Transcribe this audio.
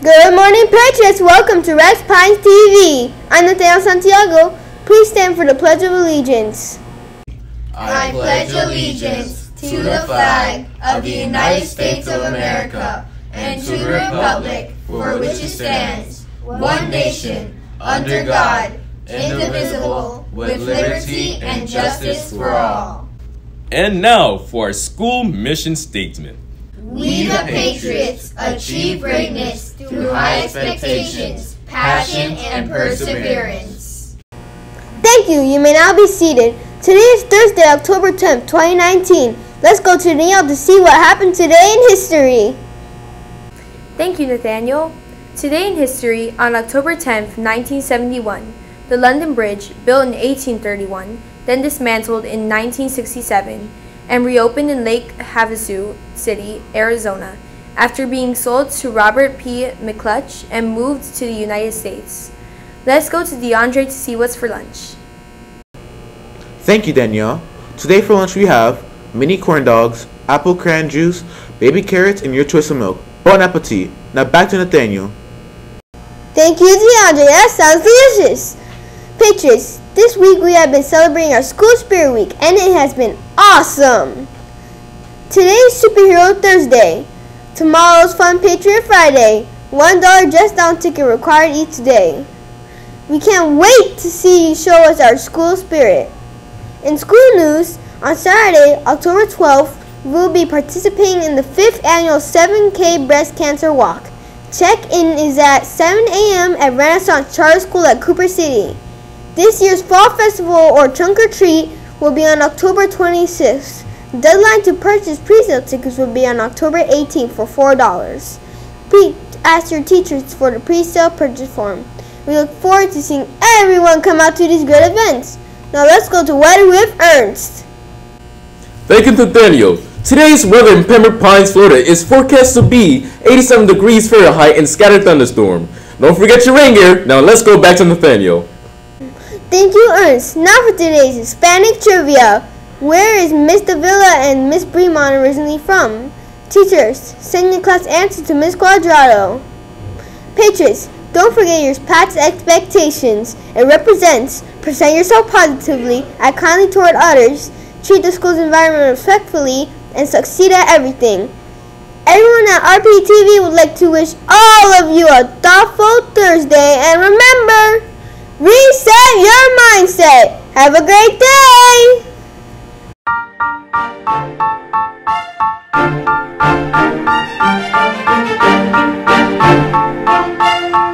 Good morning, Patriots. Welcome to Rex Pines TV. I'm Nathaniel Santiago. Please stand for the Pledge of Allegiance. I pledge allegiance to the flag of the United States of America and to the republic for which it stands, one nation, under God, indivisible, with liberty and justice for all. And now for our school mission statement. We the Patriots achieve greatness through high expectations, passion, and perseverance. Thank you. You may now be seated. Today is Thursday, October 10th, 2019. Let's go to Neil to see what happened today in history. Thank you, Nathaniel. Today in history, on October 10, 1971, the London Bridge, built in 1831, then dismantled in 1967, and reopened in Lake Havasu City, Arizona, after being sold to Robert P. McCulloch and moved to the United States. Let's go to DeAndre to see what's for lunch. Thank you, Danielle. Today for lunch we have mini corn dogs, apple cran juice, baby carrots, and your choice of milk. Bon appetit. Now back to Nathaniel. Thank you, DeAndre. That sounds delicious. Patriots, this week we have been celebrating our School Spirit Week, and it has been awesome. Today is Superhero Thursday. Tomorrow's Fun Patriot Friday. $1 just down ticket required each day. We can't wait to see you show us our school spirit. In school news, on Saturday, October 12th, we will be participating in the 5th annual 7K Breast Cancer Walk. Check-in is at 7 a.m. at Renaissance Charter School at Cooper City. This year's Fall Festival or Trunk or Treat will be on October 26th. Deadline to purchase pre-sale tickets will be on October 18th for $4. Please ask your teachers for the pre-sale purchase form. We look forward to seeing everyone come out to these great events. Now let's go to Weather with Ernst. Thank you, Nathaniel. Today's weather in Pembroke Pines, Florida is forecast to be 87 degrees Fahrenheit and scattered thunderstorm. Don't forget your rain gear. Now let's go back to Nathaniel. Thank you, Ernst. Now for today's Hispanic trivia. Where is Miss Davila and Miss Bremont originally from? Teachers, send your class answer to Miss Quadrado. Patriots, don't forget your past expectations. It represents present yourself positively, act kindly toward others, treat the school's environment respectfully, and succeed at everything. Everyone at RPTV would like to wish all of you a thoughtful Thursday, and remember, reset your mindset. Have a great day! Thank you.